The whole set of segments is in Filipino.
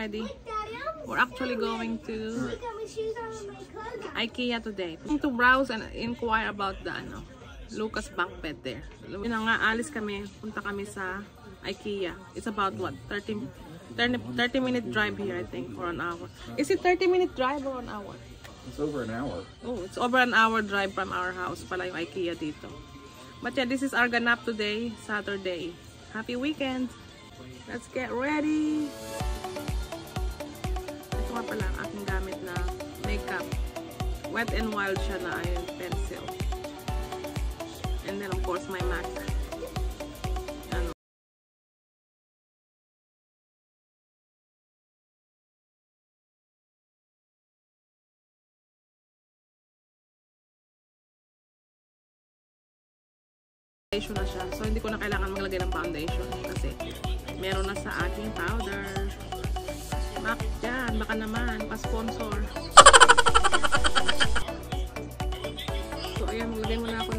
ready. We're actually going to IKEA today. To browse and inquire about the ano, Lucas bunk bed there. Yun nga, alis kami. Punta kami sa IKEA. It's about what? 30, 30, 30 minute drive here I think or an hour. Is it 30 minute drive or an hour? It's over an hour. Oh, it's over an hour drive from our house pala yung IKEA dito. But yeah, this is our ganap today, Saturday. Happy weekend! Let's get ready! Ito nga pala ang aking gamit na makeup. Wet n Wild siya na ayun, pencil. And then of course my MAC. Ano. foundation na siya. So, hindi ko na kailangan maglagay ng foundation kasi meron na sa ating powder. Bak dyan, baka naman, pa-sponsor. So, ayan, maglagay muna ako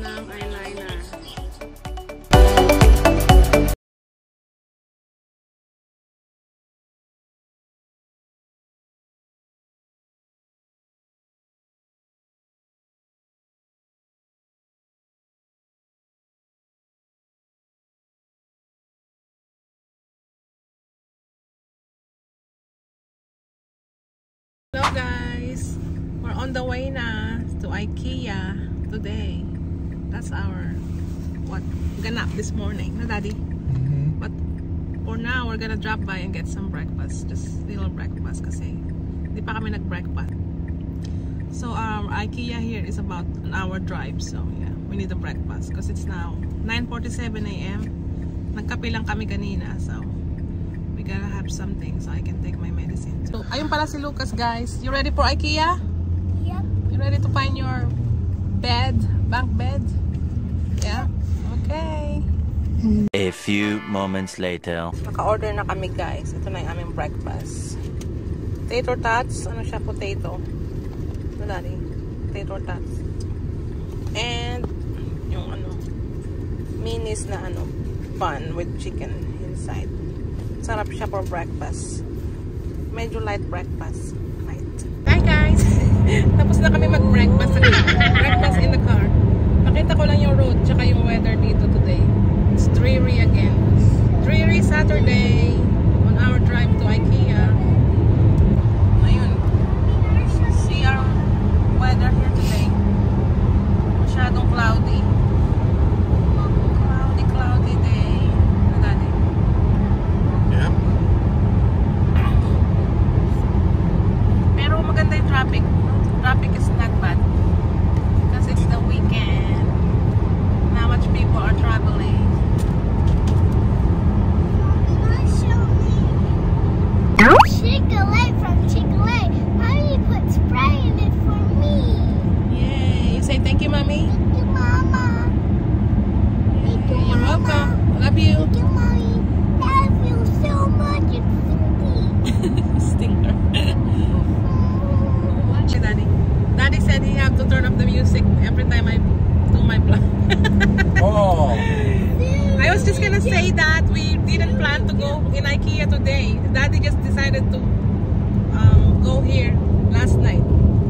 on the way na to IKEA today. That's our what ganap this morning, na daddy? But for now, we're gonna drop by and get some breakfast. Just little breakfast kasi hindi pa kami nag-breakfast. So um, IKEA here is about an hour drive. So yeah, we need a breakfast because it's now 9.47 a.m. Nagkape lang kami kanina. So we gotta have something so I can take my medicine. So, ayun pala si Lucas, guys. You ready for IKEA? Ready to find your bed, bunk bed? Yeah? Okay. A few moments later. Naka-order na kami, guys. Ito na yung aming breakfast. Potato tots. Ano siya? Potato. Ano daddy? Potato tots. And yung ano, minis na ano, bun with chicken inside. Sarap siya for breakfast. Medyo light breakfast. Tapos na kami mag-breakfast. breakfast in the car. Pakita ko lang yung road tsaka yung weather dito today. It's dreary again. Dreary Saturday today. Daddy just decided to um, go here last night.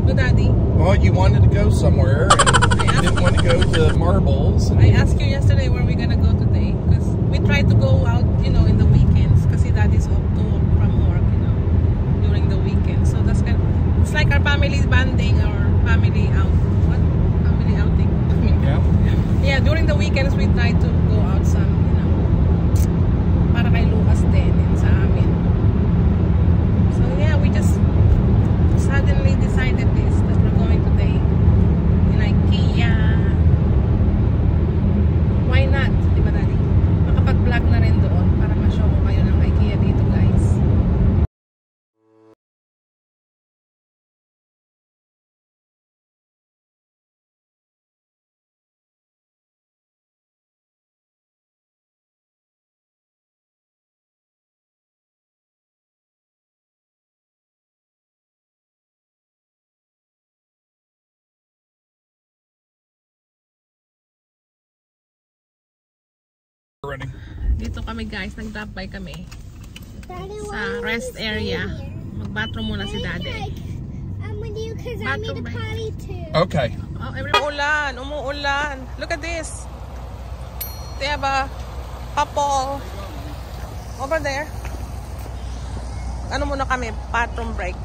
No, Daddy. Well, you wanted to go somewhere. And I you didn't want to go to marbles. And I asked you yesterday where we're gonna go today because we try to go out, you know, in the weekends because Daddy's off to from work, you know, during the weekend. So that's kind of, it's like our family banding our family out. What? Family outing. yeah. Yeah, during the weekends we try to go out some, Running. Dito kami, guys. Nag-drop by kami. Sa rest area. Mag-bathroom muna si daddy. Like, I'm with you because I need Bathroom a break. potty too. Okay. Oh, umuulan, umuulan. Look at this. They have a couple over there. Ano muna kami? Bathroom break.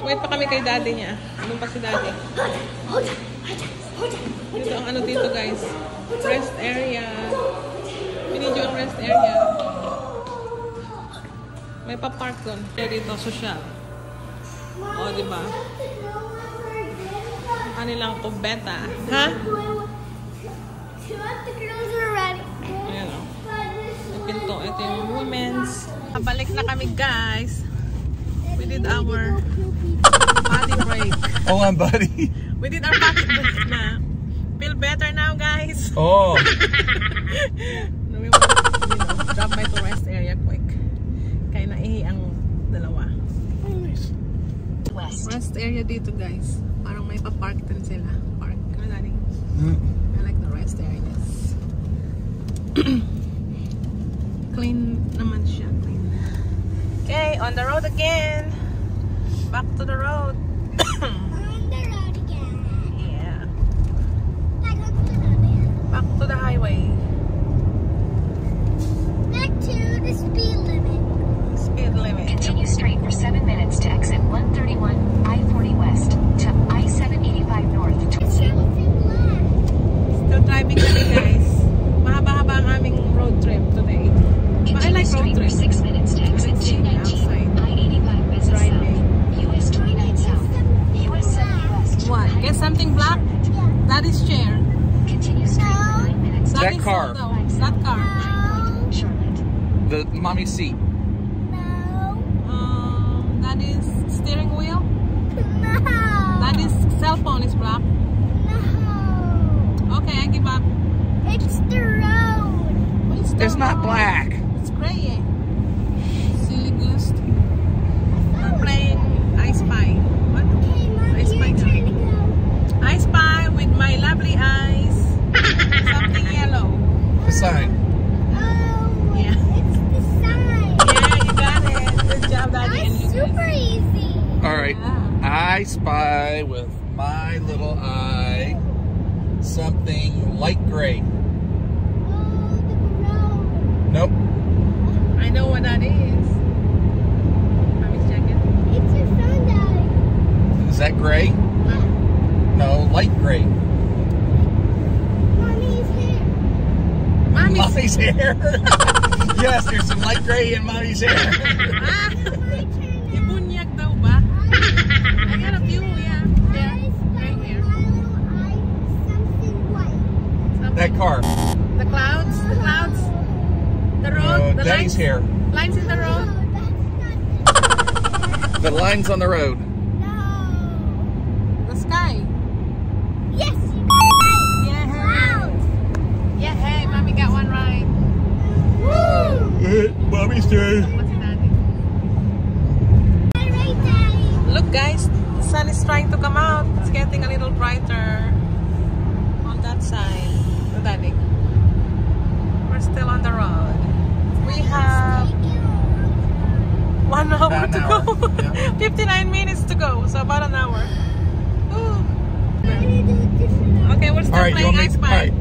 Wait pa kami kay daddy niya. Ano pa si daddy? Dito ang ano dito guys. Rest area. Pinidyo ang rest area. May pa-park doon. Kaya dito, social. O, di ba? Kanilang kubeta. Ha? Two of the girls are ready. Ayan o. May pinto. Ito yung women's. Balik na kami guys. We did our body break. Hold on, buddy. We did our body break na. Feel better now guys. Oh. No, we want to, you know, drop by to rest area quick. Kaya naihi ang dalawa. Rest area dito guys. Parang may pa-park din sila. Park. Ano daddy? I like the rest areas. Clean naman siya. Clean. Okay, on the road again. Back to the road. That That is car. Though. That car. No. Charlotte. The mommy seat. No. Um, that is steering wheel. No. That is cell phone is black. No. Okay, I give up. It's the road. It's, the It's not black. It's gray eh. Silly goose. We're playing I Spy. What? Okay, Mom, I spy your now. turn to go. I Spy with my lovely eyes. Something yellow. The sign. Oh, Yeah. it's the sign. Yeah, you got it. Good job, Daddy. And That's super easy. All right. Yeah. I spy with my little eye something light gray. Oh, the road. Nope. I know what that is. Mommy's jacket. It's your phone, Daddy. Is that gray? Uh-huh. No, light gray. Mommy's here. Mommy's. Mommy's hair. yes, there's some light gray in mommy's hair. Ah! My turn now. Ibunyag daw ba? I got a view, yeah. There. Right here. my little eye something that car. The clouds, the clouds, the road, Uh, the Daddy's lines, hair. lines in the road. No, that's not The lines on the road. Woo. mommy's turn. What's it, daddy? All right, Daddy. Look, guys, the sun is trying to come out. It's getting a little brighter on that side. Look, daddy. We're still on the road. We have one hour About an to hour, go. yeah. 59 minutes to go, so about an hour. Ooh. Daddy, do it different. Okay, we're still All right, you playing want me I to Spy. all right.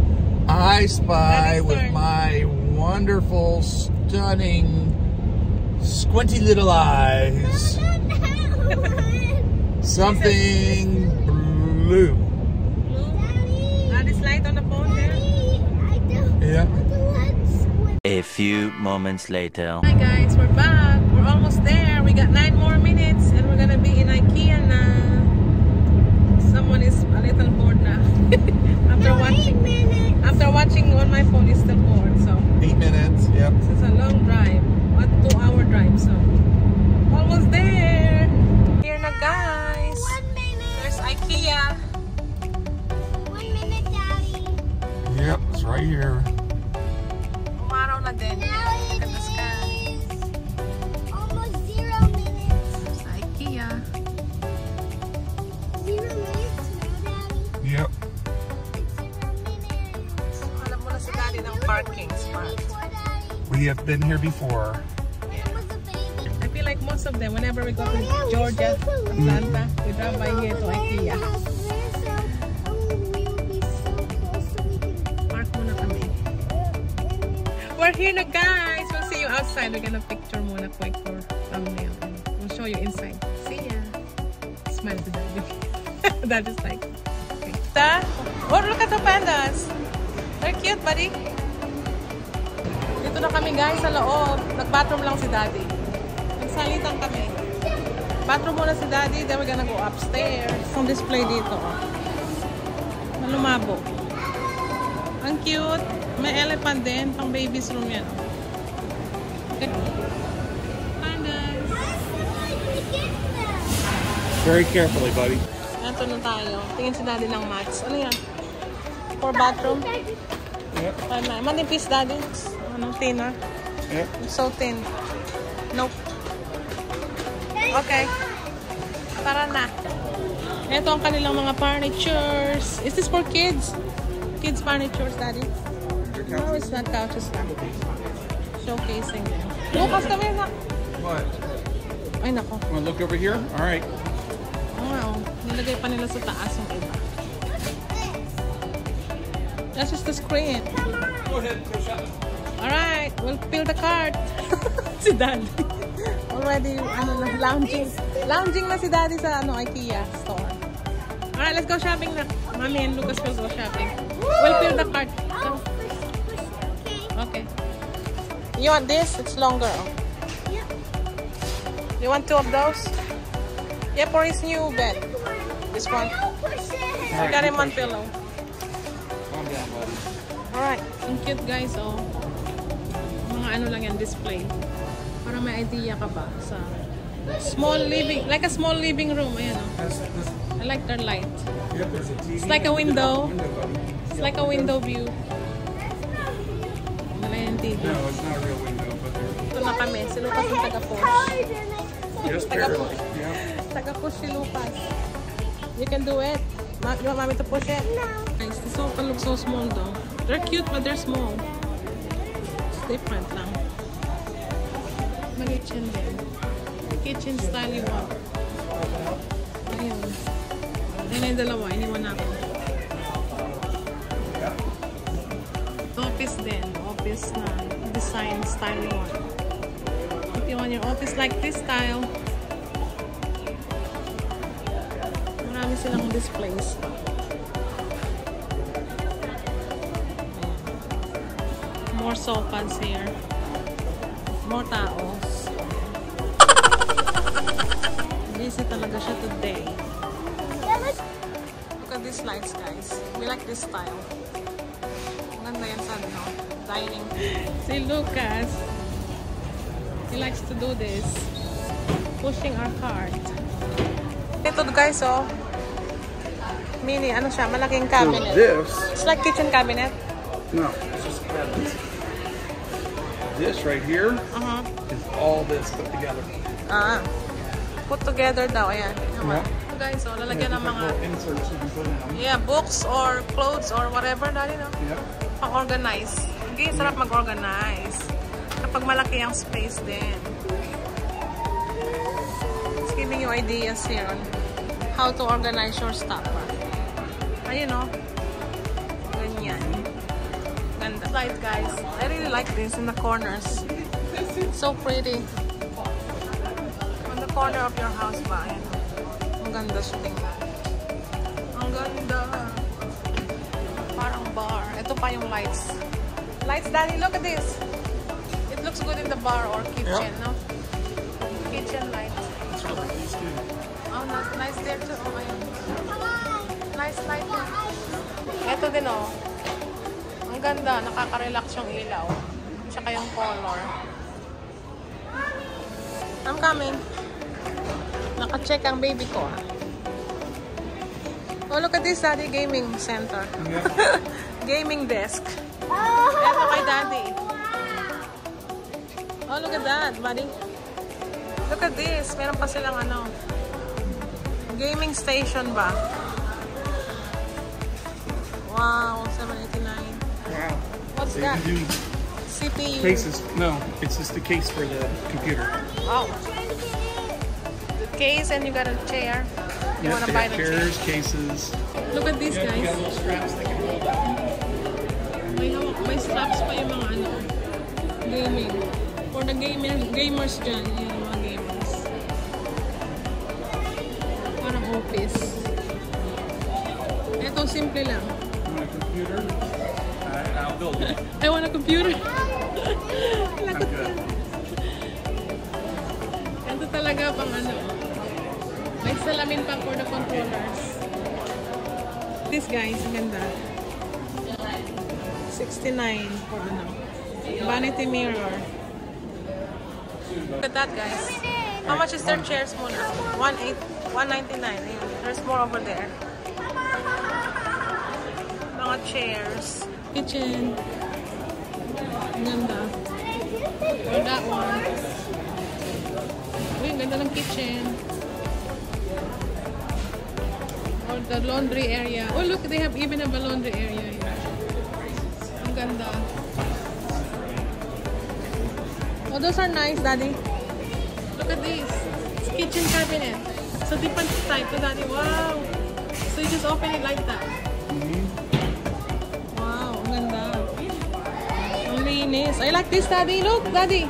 I spy with turn. my wonderful, stunning, squinty little eyes. No, not that one. Something blue. Daddy. That is light on the phone there. Daddy, I don't Yeah. want the one squid. A few moments later. Hi guys, we're back. We're almost there. We got nine more minutes and we're gonna be in IKEA na. Someone is a little bored now. after No, eight watching minutes. after watching on my phone is still bored. So Eight minutes. Yep. this is a long drive. What two hour drive, so almost there. Here na guys. One minute. There's IKEA. One minute, Daddy. Yep. It's right here. Umaraw na din. Now Look it at the sky. is almost zero minutes. There's IKEA. Zero minutes now, Daddy. Yep. Zero minutes. Alam mo na si Daddy ng parking spot. We have been here before. Most of them, whenever we go to Georgia, Atlanta, we drop by here to IKEA. We're here na guys! We'll see you outside. We're gonna picture muna quick for thumbnail. We'll show you inside. See ya! Smile to daddy. Daddy's like, okay. Oh, look at the pandas! They're cute, buddy. Dito na kami guys sa loob. Nag-bathroom lang si daddy. Nagsalitan kami. Bathroom muna si daddy, then we're gonna go upstairs. Ang display dito. oh. Malumabo. Ang cute. May elephant din. Pang baby's room yan. Okay. Pandas. Very carefully, buddy. Ito na tayo. Tingin si daddy ng mats. Ano yan? For bathroom? Yep. Manipis daddy. Ano, thinner? Yep. So thin. Nope. Okay. Tara na. Ito ang kanilang mga furnitures. Is this for kids? Kids furnitures, daddy? No, it's not couches lang. Showcasing them. Bukas kami na. What? Ay, nako. Want to look over here? All right. Oo nga, oh. Nilagay pa nila sa taas yung iba. That's just the screen. Go ahead, push up. Alright, we'll fill the cart. si Daddy. Already, ano na, lounging. Lounging na si Daddy sa ano, IKEA store. Alright, let's go shopping na. Mommy and Lucas will go shopping. We'll fill the cart. Oh, So, push, push, okay? okay. You want this? It's longer. oh. Yep. You want two of those? Yeah, for his new bed. This one. No, push. We got him one pillow. Calm down, buddy. Alright, ang cute guys, oh. Mga ano lang yan, display. Para may idea ka ba sa small living, like a small living room, ayan oh. I like their light. It's like a window. It's like a window view. Wala yung TV. No, it's not a real window, but there's Ito na kami, si Lucas yung taga-push. Hard and I just Taga- barely. Yeah. Taga-push si Lucas. You can do it. Ma you want mommy to push it? No. Guys, this sofa looks so small though. They're cute but they're small. It's different lang. Yan din. Kitchen style yung one. Ayun. Ayun na yung dalawa. Iniwan na ako. Office din. Office na design style one. If you want your office like this style, marami silang displays. More sofas here. More taos. Busy talaga siya today. Look at these lights, guys. We like this style. Ang ganda yan sa ano, dining. Si Lucas, he likes to do this. Pushing our cart. Ito guys, oh. Mini, ano siya, malaking cabinet. this, It's like kitchen cabinet. no, it's just a cabinet. This right here Uh-huh. is all this put together. Ah. Put together daw, ayan. Yeah. Ito guys, oh, lalagyan ng mga yeah, books or clothes or whatever, dali no? Yep. Pang-organize. Hindi, sarap mag-organize. Kapag malaki ang space din. It's giving you ideas here on how to organize your stuff. Ayun oh. Ganyan. Ganda. Light guys. I really like this in the corners. So pretty. Corner of your house ba? Ayan. Ang ganda siya tingnan. Ang ganda. Parang bar. Ito pa yung lights. Lights, Danny, look at this. It looks good in the bar or kitchen, no? Kitchen lights. Oh, nice, nice there too. Oh, ayun. Nice light. Ito din, oh. Ang ganda. Nakaka-relax yung ilaw. Tsaka yung color. I'm coming. Naka-check ang baby ko, ah. Oh, look at this, Daddy Gaming Center. Gaming desk. Ito kay Daddy. Oh, look at that, buddy. Look at this. Meron pa silang ano. Gaming station ba? Wow, 789. Wow. What's So that? can CPU. cases. No, it's just a case for the computer. Wow. Trying case and you got a chair. You Yep, wanna buy got the chair? chairs, cases. Look at these Yep, you guys. got little straps that can hold that. May, hawak- may straps pa yung mga ano, gaming. For the gamers, gamers dyan, yun yung mga gamers. Parang office. Ito, simple lang. You want a computer? I- I'll build it. I want a computer. I'm good. Ito talaga pang ano. May salamin pa for the controllers. This guys, ganda. 69 for ano. Vanity mirror. Look at that guys. How much is their chairs muna? 1.8 199. Ayun. There's more over there. Mga chairs. Kitchen. Ganda. Or that one. Uy, ganda ng kitchen. The laundry area. Oh, look, they have even have a laundry area here. Ang ganda. Oh, those are nice, Daddy. Look at this. It's kitchen cabinet. So different type to Daddy. Wow. So you just open it like that. Wow, ang ganda. Ang linis. I like this, Daddy. Look, Daddy.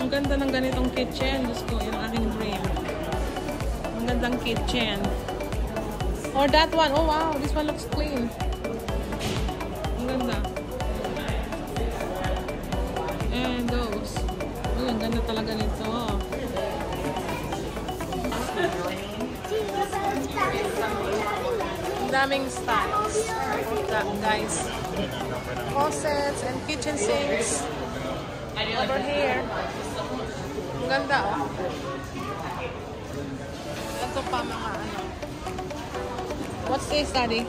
Ang ganda ng ganitong kitchen. Diyos ko, aking dream. Ang gandang kitchen. Or that one. Oh, wow. This one looks clean. Ang ganda. And those. Uy, ang ganda talaga nito. Daming styles. That, guys. Faucets and kitchen sinks. Over here. Ang ganda, oh. Pa mga ano. What's this, Daddy?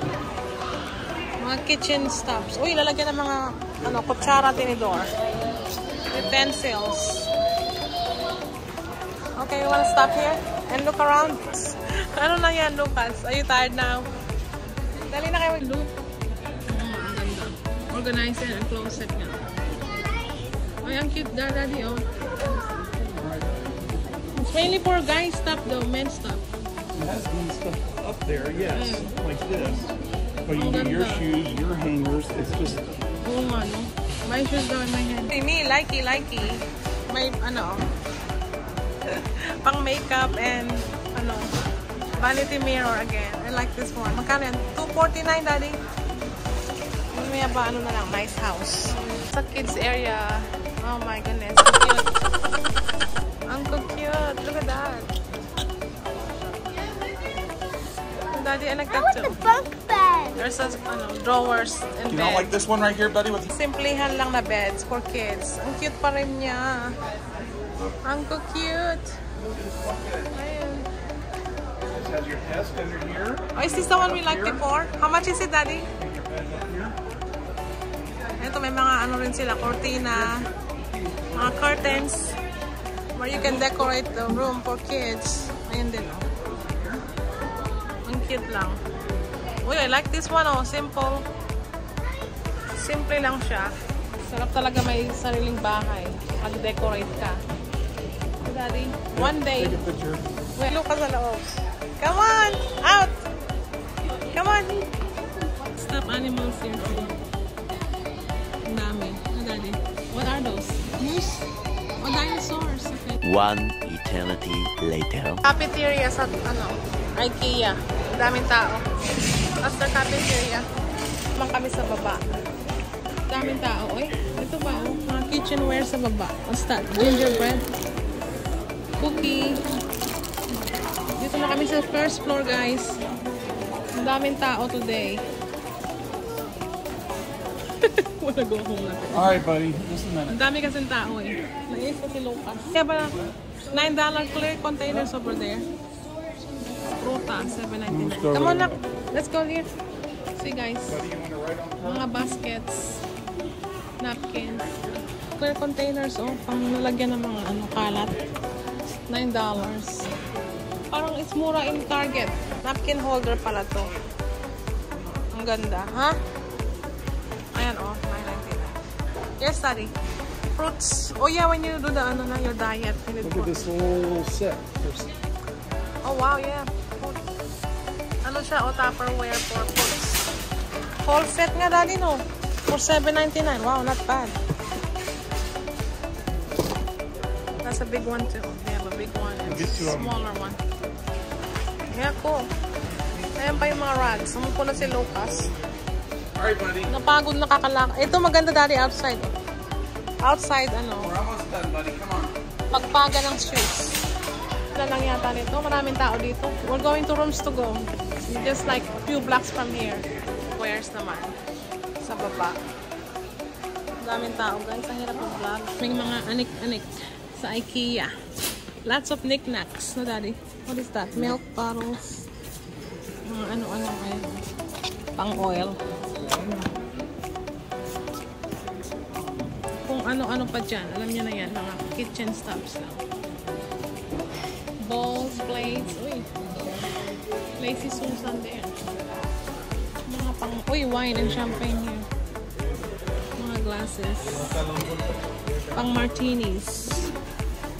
Mga kitchen stuffs. Uy, lalagyan ng mga ano, kutsara, tinidor. Utensils. Okay, you wanna stop here and look around? ano na yan, Lucas? Are you tired now? Dali na kayo mag-look. Oh. Organize it and close it nga. Ay, ang cute da, daddy, oh. It's mainly for guys stuff though, men's stuff. Has these stuff up there, yes, Mm. like this. But you Ang get your shoes, your hangers. It's just Oo nga, no? May shoes daw in my hand. Hey, me, likey, likey. May, ano, pang makeup and, ano, vanity mirror again. I like this one. Magkano yan? 249 daddy? May ba, ano na lang, nice house. Sa kids area. Oh my goodness, so cute. Ang cute. Look at that. Daddy, I like I that want too. the bunk bed. There's a, ano, drawers and you bed. don't like this one right here, buddy? With Simplihan lang na beds for kids. Ang cute pa rin niya. Ang cute. This has your desk under here. Oh, is this the one we liked before? How much is it, Daddy? Ito, may mga ano rin sila, cortina, mga curtains, where you can decorate the room for kids. Ayun din, oh. Cute lang. Uy, I like this one, oh. Simple. Simple lang siya. Sarap talaga may sariling bahay. Mag-decorate ka. So, Daddy, one day, Take a picture. Wait, look sa loob. Come on! Out! Come on! Stop animals here too. Ang dami. Ang. What are those? Moose? O dinosaurs? Okay. One eternity later. Cafeteria sa, ano, IKEA. Daming tao. After cafeteria, naman kami sa baba. Daming tao. Uy, ito ba? Oh, mga kitchenware sa baba. What's that? Gingerbread. Cookie. Dito na kami sa first floor, guys. Ang daming tao today. Wanna go home na. All right, buddy. Just a minute. Ang dami kasing tao eh. Nais ko si Lucas. Kaya ba, $9 clear containers over there. Pruta, $7.99. Come on, nak. Let's go here. See guys. Mga baskets. Napkins. Clear containers, oh. Pang nalagyan ng mga ano, kalat. $9. Parang it's mura in Target. Napkin holder pala to. Ang ganda, ha? Ayan, oh. $9.99. Yes, Daddy. Fruits. Oh yeah, when you do the ano na, your diet, Look at this whole set. Oh wow, yeah. Ano siya? O Tupperware for fruits. Whole set nga dali no. For $7.99. Wow, not bad. That's a big one too. They have a big one and 'em. smaller one. Yeah, cool. Ayan pa yung mga rags. Sumupo na si Lucas. Alright, buddy. Napagod nakakalak. Ito maganda dali outside. Outside ano. We're almost done, buddy. Come on. Pagpaga ng streets. Wala lang yata nito. Maraming tao dito. We're going to rooms to go. Just like few blocks from here. Where's naman? Sa baba. Daming tao guys. Ang hirap mag-vlog. May mga anik-anik sa IKEA. Lots of knickknacks. No, Daddy? What is that? Milk bottles. Mga ano-ano ayun. Pang oil. Kung ano-ano pa dyan. Alam niyo na yan. Mga kitchen stuffs lang. Bowls, plates. Uy. Lazy Susan there. Mga pang... Uy, wine and champagne here. Mga glasses. Pang martinis.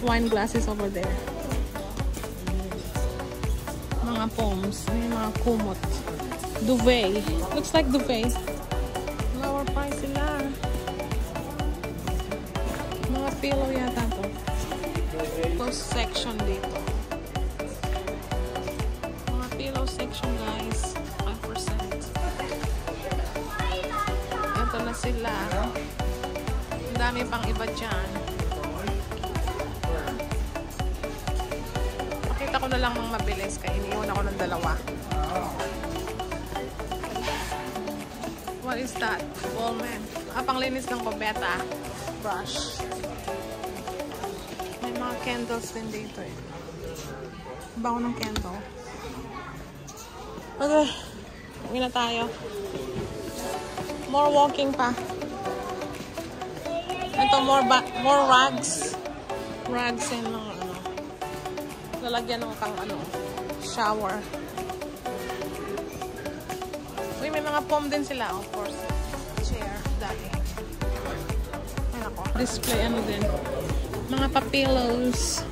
Wine glasses over there. Mga poms. Yung mga kumot. Duvet. Looks like duvet. Flower pie sila. Mga pillow yata to. Close section dito. Section guys. 5%. Ito na sila. Ang dami pang iba dyan. Pakita ko na lang ng mabilis kaya iniwan ako ng dalawa. What is that? Ballman. Ah, panglinis ng kubeta. Brush. May mga candles din dito eh. Bango ng candle. Okay. Uwi na tayo. More walking pa. Ito, more ba more rags. Rags and mga ano. Lalagyan ng pang ano. Shower. Uy, may mga foam din sila, of course. Chair, dati. Ayan ako. Display ano din. Mga pa-pillows.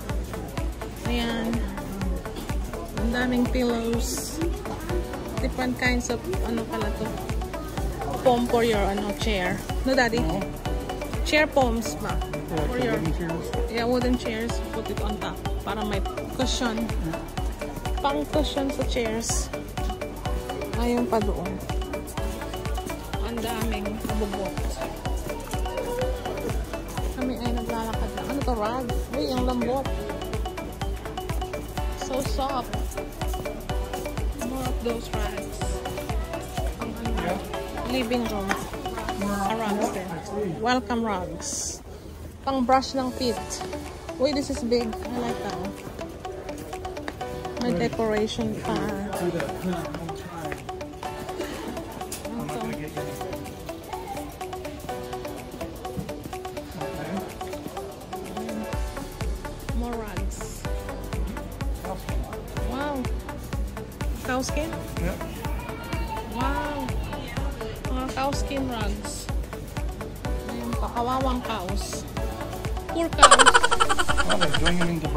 Ayan. Ang daming pillows. Different kinds of, ano pala to. Foam for your, ano, chair. No, daddy? Chair foams ba? For your, yeah, wooden chairs. Put it on top. Para may cushion. Pang cushion sa chairs. Ayun pa doon. Ang daming bubot. Kami ay naglalakad na. Ano to, rag? Uy, ang lambot. So soft. Those. Ang ano, living room. Mga rugs. Welcome rugs. Pang brush ng feet. Uy, this is big. I like that. May decoration pa.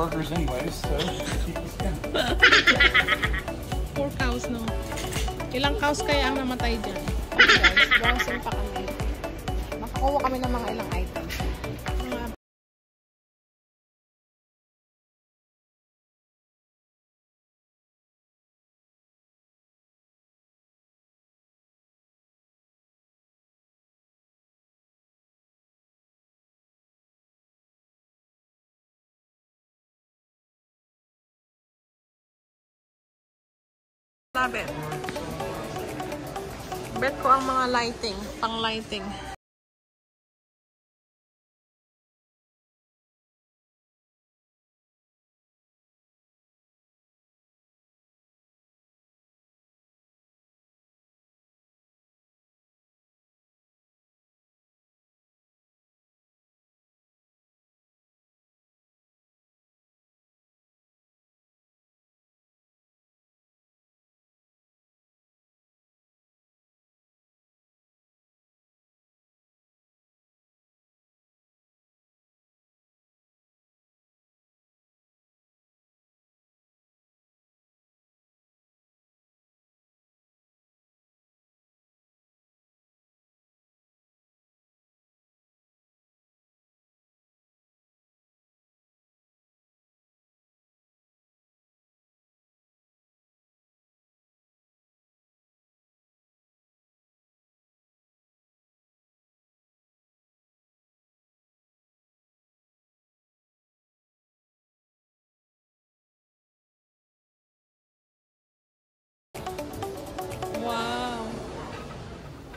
Burgers anyways, so. Poor cows, no? Ilang cows kaya ang namatay dyan? Okay guys, browsing pa kami. Nakakuha kami ng mga ilang Love it. Bet ko ang mga lighting, pang lighting.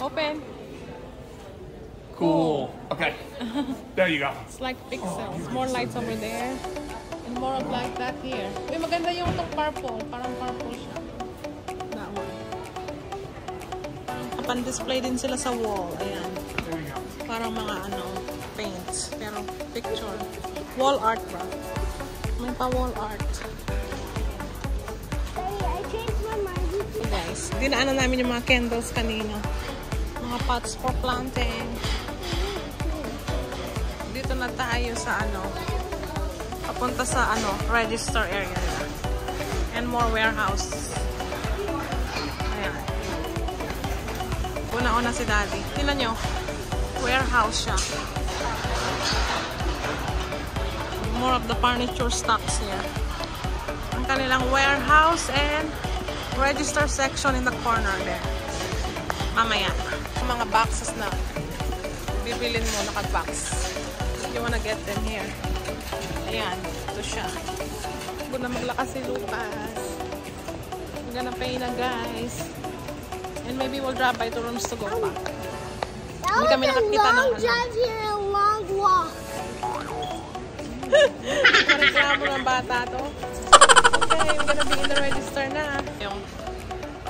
Open. Cool. Okay. There you go. It's like pixels. More lights over there. And more of like that here. Uy, maganda yung itong purple. Parang purple siya. That one. Kapan-display din sila sa wall. Ayan. There you go. Parang mga ano, paints. Pero picture. Wall art ba? May pa wall art. Daddy, I changed my mind. Guys, dinaanan namin yung mga candles kanina. Mga pots for planting. Dito na tayo sa ano, papunta sa ano, register area. And more warehouse. Ayan. Una-una si daddy. Tingnan nyo. Warehouse siya. More of the furniture stocks here. Ang kanilang warehouse and register section in the corner there. Mamaya. Yung mga boxes na bibilin mo naka-box. You wanna get them here. Ayan. Ito siya. Good na maglakas si Lucas. We're gonna pay na guys. And maybe we'll drop by to rooms to go back. That Hindi kami nakakita ng long ano. drive here and a long walk. Mareklamo ng bata to. Okay, we're gonna be in the register na. Yung,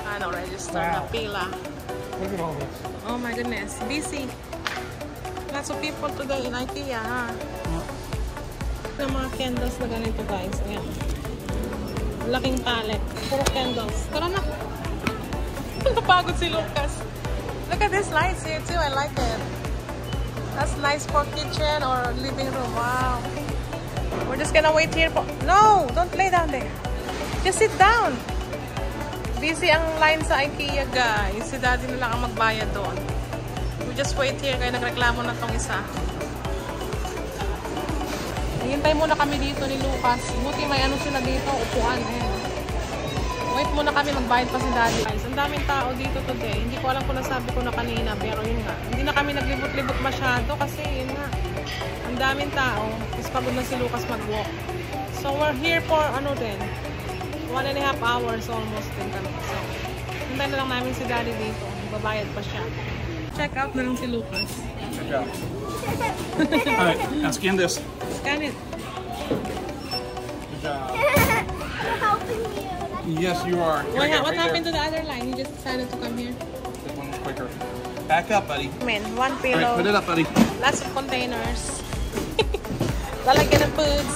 ano, register na pila. Look at all this. Oh my goodness, busy. Lots of people today in IKEA, ha? Yung mga candles na ganito, guys. Ayan. Laking palette. Puro candles. Tara na. Napagod si Lucas. Look at these lights here too. I like it. That's nice for kitchen or living room. Wow. We're just gonna wait here for... No! Don't lay down there. Just sit down. Busy ang line sa IKEA, guys. Si daddy na lang ang magbayad doon. We just wait here. Kaya nagreklamo na tong isa. Hintay muna kami dito ni Lucas. Buti may ano sila dito. Upuan. Ayan. Wait muna kami. Magbayad pa si daddy. Guys, ang daming tao dito today. Hindi ko alam kung nasabi ko na kanina. Pero yun nga. Hindi na kami naglibot-libot masyado. Kasi yun nga. Ang daming tao. Tapos pagod na si Lucas mag-walk. So, we're here for ano din. One and a half hours almost din kami. So, hintay na lang namin si daddy dito. Babayad pa siya. Check out na lang si Lucas. Good job. all right. Now scan this. Scan it. Good job. I'm helping you. Yes, you are. Here What, we what right happened there. to the other line? You just decided to come here? This one quicker. Back up, buddy. Man, one pillow. All right, put it pillow. up, buddy. Lots of containers. lalagyan ng foods.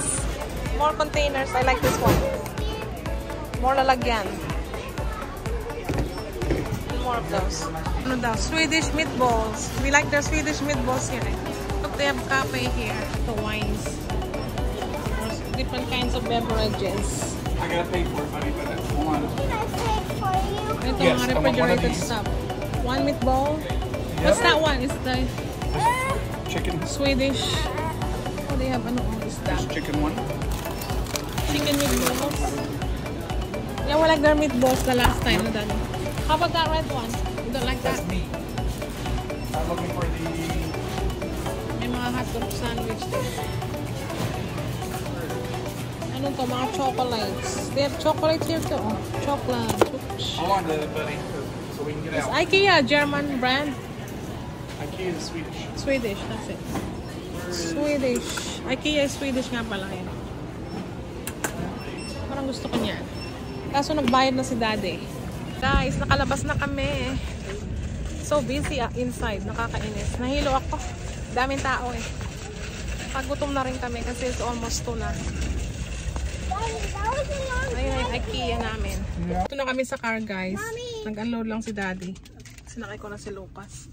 More containers. I like this one. More lalagyan. More of those. Ano daw? Swedish meatballs. We like their Swedish meatballs here. Look, they have cafe here. The wines. There's different kinds of beverages. I gotta pay for it, buddy. But hold on. Can I pay for you? Ito Yes, mga I want one refrigerated stuff. One meatball. What's that one? It's the Chicken. Swedish. Oh, they have ano oh, is that? Chicken one. Chicken meatballs. Yeah, we like their meatballs the last time na done. How about that red one? You don't like that? That's me. I'm looking for the. May mga hotdog sandwich din. Ano to? Mga chocolates. They have chocolates here too. Oh, chocolate. Oops. On to it, buddy, so we can get It's out. IKEA, German brand. IKEA is Swedish. Swedish, that's it. Swedish. IKEA is Swedish nga pala yun. Parang gusto ko niyan. Kaso nagbayad na si daddy. Guys, nakalabas na kami. So busy ah, inside. Nakakainis. Nahilo ako. Daming tao eh. Pagutom na rin kami kasi it's almost 2 na. Ayun ay IKEA namin. Ito na kami sa car guys. Nag-unload lang si daddy. Sinakay ko na si Lucas.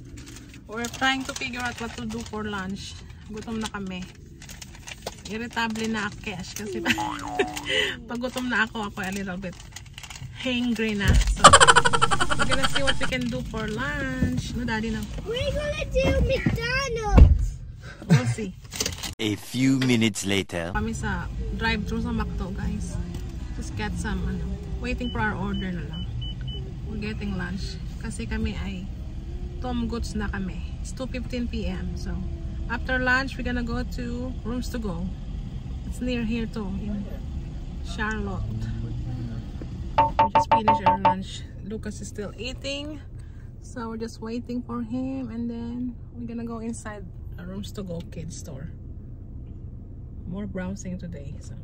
We're trying to figure out what to do for lunch. Gutom na kami. Irritable na ako cash kasi pag gutom na ako, ako a little bit hangry na. So, we're gonna see what we can do for lunch. No, daddy na. We're gonna do McDonald's. We'll see. A few minutes later. Kami sa drive-thru sa McDo, guys. Just get some, ano, waiting for our order na lang. We're getting lunch. Kasi kami ay Tom Goods na kami. It's 2.15 p.m. So, after lunch, we're gonna go to Rooms to Go. It's near here too, in Charlotte. We just finished our lunch. Lucas is still eating. So we're just waiting for him and then we're gonna go inside a rooms to go kids store. More browsing today. So